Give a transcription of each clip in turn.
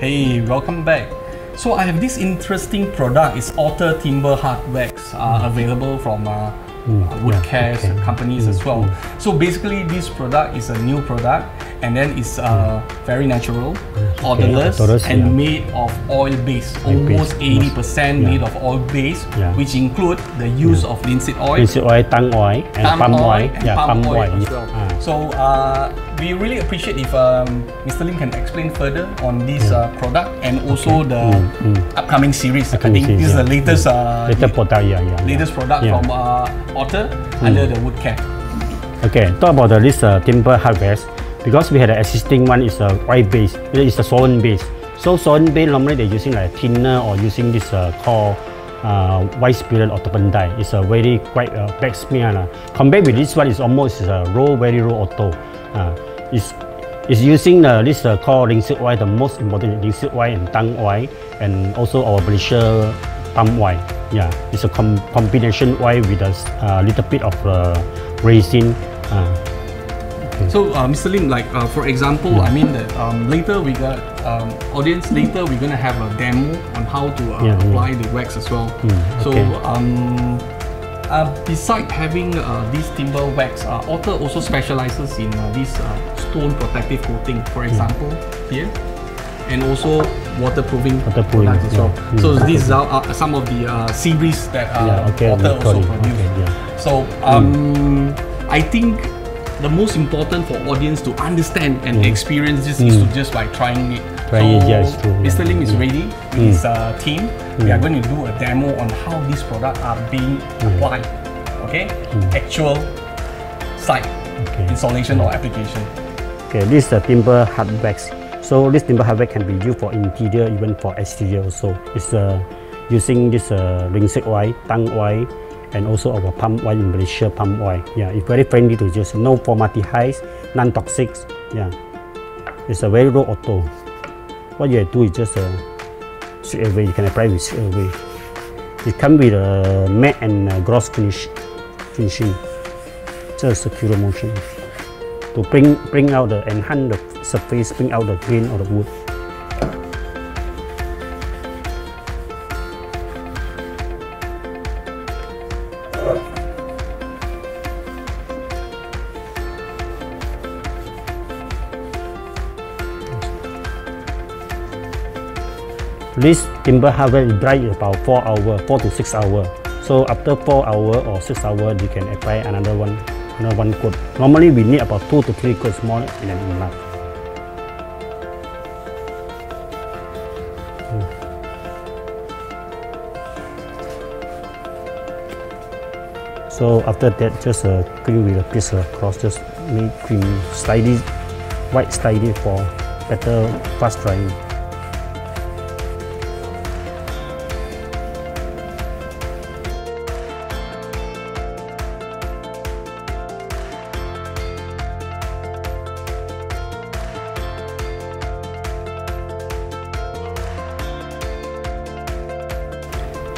Hey, welcome back. So I have this interesting product. It's Otter Timber Hard Wax, uh, available from uh, Mm, uh, wood yeah, care okay. companies as well. So basically, this product is a new product, and then it's uh, very natural, odorless, odorless, and yeah. made of oil base. Almost eighty percent yeah. made of oil base, Yeah. which include the use of linseed oil, Linseed oil, tung oil, and palm oil, oil. and Yeah, palm, oil, yeah. as well. Ah. So uh, we really appreciate if um, Mr. Lim can explain further on this uh, product and also the Mm, mm. upcoming series. Upcoming I think this is series, the yeah. latest uh, Later product, yeah, yeah. yeah. latest product Yeah. from uh, Otter under the Wood-Kare. Okay, talk about the, this uh, timber hard wax because we had an existing one is a white base, it's a solvent base. So solvent base normally they're using like thinner or using this uh, called uh, white spirit or turpentine. It's a very quite uh, black smear. lah. Compared with this one, it's almost uh, raw, very raw auto. Uh, it's it's using the this uh, called linseed oil, the most important linseed oil and tung oil, and also our Malaysia palm oil. Yeah, it's a com- combination oil with a uh, little bit of uh, resin. Uh, So, uh, Mr. Lim, like uh, for example, I mean that um, later we got um, audience. Later we're gonna have a demo on how to uh, Yeah, yeah. apply the wax as well. Mm, so, um, uh, beside having uh, this timber wax, uh, Otter also specializes in uh, this uh, stone protective coating. For example, here, and also waterproofing, Waterproofing, products as well. yeah. So Mm, these are uh, some of the uh, series that uh, yeah, okay. Otter also recording. produce. Okay, yeah. So um, I think the most important for audience to understand and experience this is to just by trying it. Mm. Try it, yeah, it's true, Mr. Lim is ready with his uh, team. We are going to do a demo on how these products are being applied. Okay, actual site Okay. installation or application. Okay, this is the timber hard wax. So this timber hard wax can be used for interior, even for exterior also. It's uh, using this uh, linseed oil, tung oil, and also our palm oil in Malaysia palm oil. Yeah, it's very friendly to use. No formaldehyde, non-toxic. Yeah, it's a very low auto. What you do is just uh, straight away. You can apply with straight away. It comes with a matte and uh, gloss finish, finishing. Just a secure motion to bring bring out the enhance the surface, bring out the grain of the wood. This timber hard wax dry about four hour, four to six hour. So after four hour or six hour, you can apply another one, another one coat. Normally we need about two to three coats more than enough. Mm. So after that, just uh, clean with a piece of cloth, just make cream slightly white slightly for better fast drying.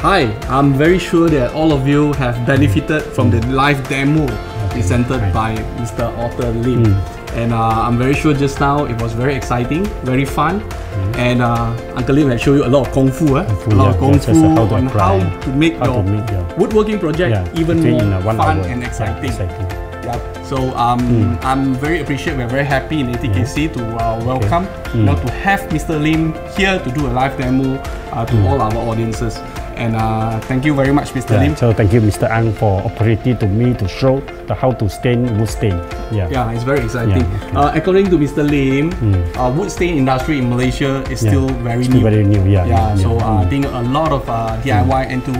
Hi, I'm very sure that all of you have benefited from the live demo presented by Mr. Otter Lim. And uh, I'm very sure just now it was very exciting, very fun. And uh, Uncle Lim has shown you a lot of kung fu, eh? a lot of yeah, kung just fu how to on apply, how to make how to your make your- woodworking project Yeah, even more uh, fun hour. and exciting. exciting. Yeah. So um, I'm very appreciate. We're very happy in ATKC to uh, welcome you know to have Mr. Lim here to do a live demo uh, to all our audiences. And uh, thank you very much, Mr. Yeah, Lim. so thank you, Mr. Ang, for opportunity to me to show the how to stain wood stain. Yeah. Yeah, it's very exciting. Yeah, okay. uh, according to Mr. Lim, uh, wood stain industry in Malaysia is Yeah. still very Still new. very new. Yeah. yeah, so uh, I mm. think a lot of uh, DIY into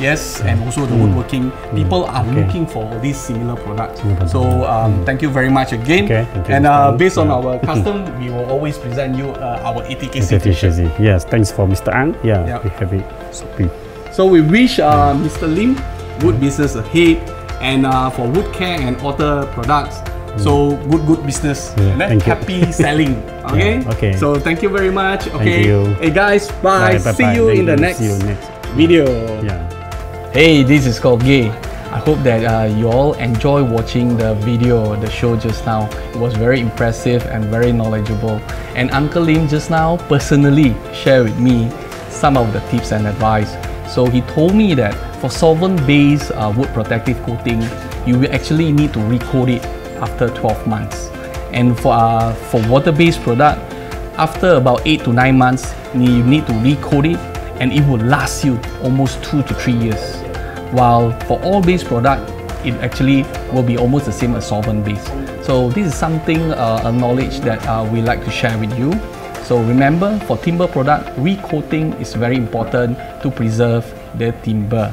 yes, and also the woodworking people are Mm. Okay. looking for these similar products. So um, thank you very much again. Okay, and uh, based on our custom, we will always present you uh, our ATKC t-shirt. Yes, thanks for Mr. Ang. Yeah, Yeah. we have it. So we So we wish uh, Mr. Lim good business ahead, and uh, for Wood-Kare and other products. So good, good business. Yeah, and you. happy selling. Okay. Yeah, okay. So thank you very much. Okay. you. Hey guys, bye. Bye, See bye-bye. you Thank in the next See you next. video. Yeah. Hey, this is called Gay. I hope that uh, you all enjoy watching the video, the show just now. It was very impressive and very knowledgeable. And Uncle Lim just now personally shared with me some of the tips and advice. So he told me that for solvent-based uh, wood protective coating, you will actually need to recoat it after 12 months. And for, uh, for water-based product, after about 8 to 9 months, you need to recoat it and it will last you almost 2 to 3 years. While for oil-based product, it actually will be almost the same as solvent-based. So this is something, uh, a knowledge that uh, we like to share with you. So remember, for timber product, recoating is very important to preserve the timber.